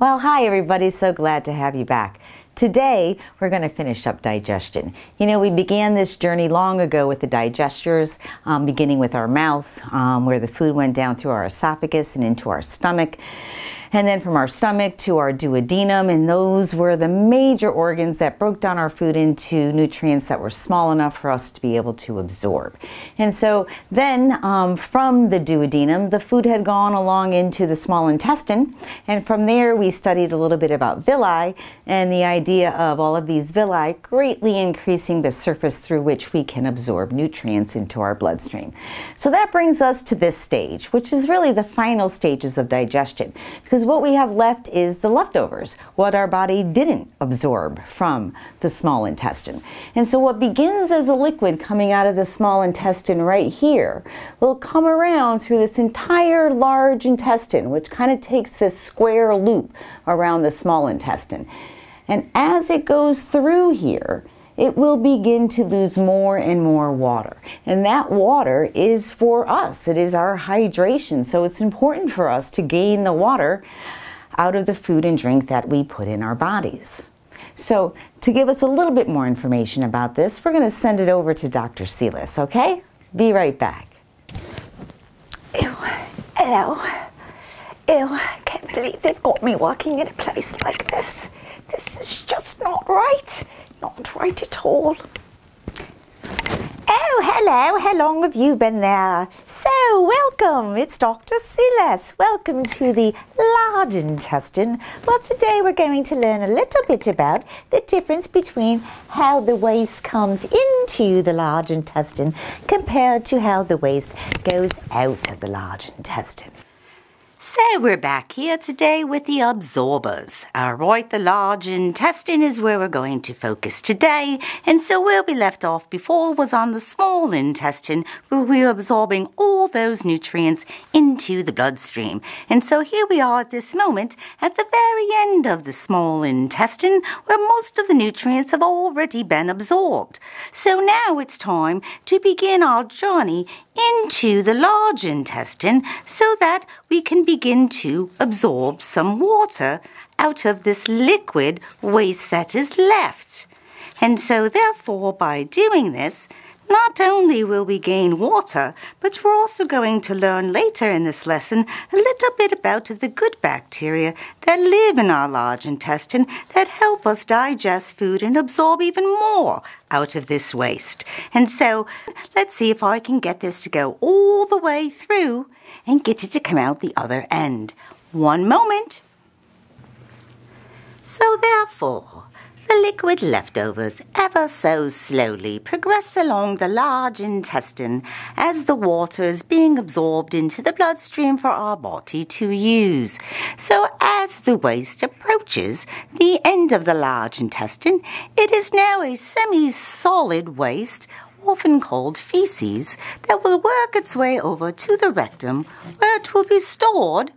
Well, hi everybody, so glad to have you back. Today, we're going to finish up digestion. You know, we began this journey long ago with the digesters, um, beginning with our mouth, um, where the food went down through our esophagus and into our stomach and then from our stomach to our duodenum, and those were the major organs that broke down our food into nutrients that were small enough for us to be able to absorb. And so then um, from the duodenum, the food had gone along into the small intestine, and from there we studied a little bit about villi and the idea of all of these villi greatly increasing the surface through which we can absorb nutrients into our bloodstream. So that brings us to this stage, which is really the final stages of digestion, because because what we have left is the leftovers, what our body didn't absorb from the small intestine. And so what begins as a liquid coming out of the small intestine right here will come around through this entire large intestine, which kind of takes this square loop around the small intestine. And as it goes through here, it will begin to lose more and more water. And that water is for us, it is our hydration. So it's important for us to gain the water out of the food and drink that we put in our bodies. So, to give us a little bit more information about this, we're going to send it over to Dr. Seeless, okay? Be right back. Ew, hello. Ew, I can't believe they've got me working in a place like this. This is just not right. Not right at all. Oh, hello. How long have you been there? So, welcome. It's Dr. Silas. Welcome to the large intestine. Well, today we're going to learn a little bit about the difference between how the waste comes into the large intestine compared to how the waste goes out of the large intestine. So we're back here today with the absorbers. All right, the large intestine is where we're going to focus today. And so where we left off before was on the small intestine, where we were absorbing all those nutrients into the bloodstream. And so here we are at this moment at the very end of the small intestine, where most of the nutrients have already been absorbed. So now it's time to begin our journey into the large intestine so that we can begin to absorb some water out of this liquid waste that is left. And so, therefore, by doing this, not only will we gain water, but we're also going to learn later in this lesson a little bit about the good bacteria that live in our large intestine that help us digest food and absorb even more out of this waste. And so let's see if I can get this to go all the way through and get it to come out the other end. One moment. So therefore, the liquid leftovers ever so slowly progress along the large intestine as the water is being absorbed into the bloodstream for our body to use. So as the waste approaches the end of the large intestine, it is now a semi-solid waste often called feces, that will work its way over to the rectum where it will be stored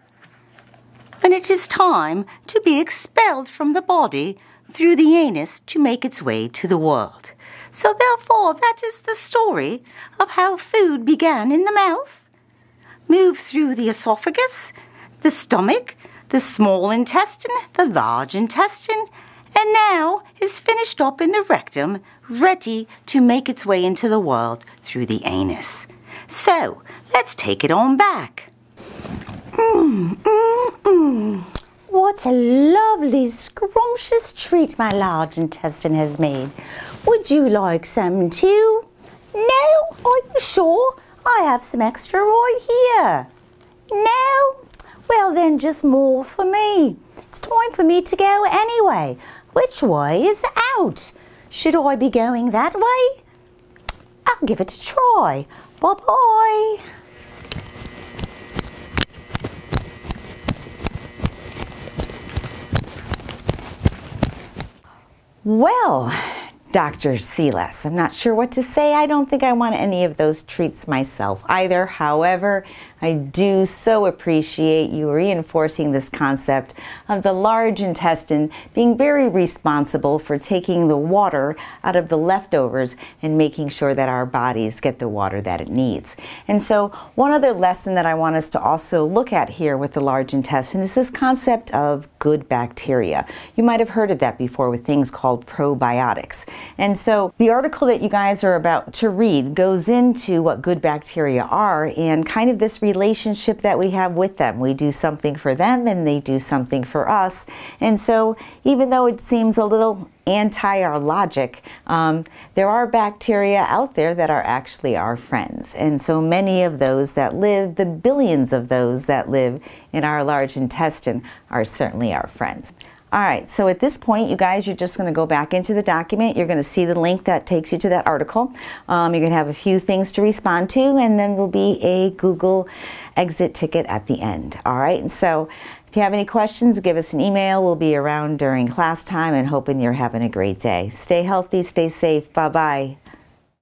when it is time to be expelled from the body through the anus to make its way to the world. So, therefore, that is the story of how food began in the mouth, moved through the esophagus, the stomach, the small intestine, the large intestine, and now is finished up in the rectum, ready to make its way into the world through the anus. So, let's take it on back. Mmm, mmm, mmm. What a lovely, scrumptious treat my large intestine has made. Would you like some too? No? Are you sure? I have some extra right here. No? Well then, just more for me. It's time for me to go anyway. Which way is out? Should I be going that way? I'll give it a try. Bye-bye. Well, Dr. Seeless, I'm not sure what to say. I don't think I want any of those treats myself either. However, I do so appreciate you reinforcing this concept of the large intestine being very responsible for taking the water out of the leftovers and making sure that our bodies get the water that it needs. And so one other lesson that I want us to also look at here with the large intestine is this concept of good bacteria. You might have heard of that before with things called probiotics. And so the article that you guys are about to read goes into what good bacteria are and kind of this relationship that we have with them. We do something for them and they do something for us. And so even though it seems a little anti our logic, um, there are bacteria out there that are actually our friends. And so many of those that live, the billions of those that live in our large intestine, are certainly our friends. All right, so at this point, you guys, you're just going to go back into the document. You're going to see the link that takes you to that article. Um, you're to have a few things to respond to, and then there'll be a Google exit ticket at the end. All right, and so if you have any questions, give us an email. We'll be around during class time and hoping you're having a great day. Stay healthy, stay safe. Bye bye.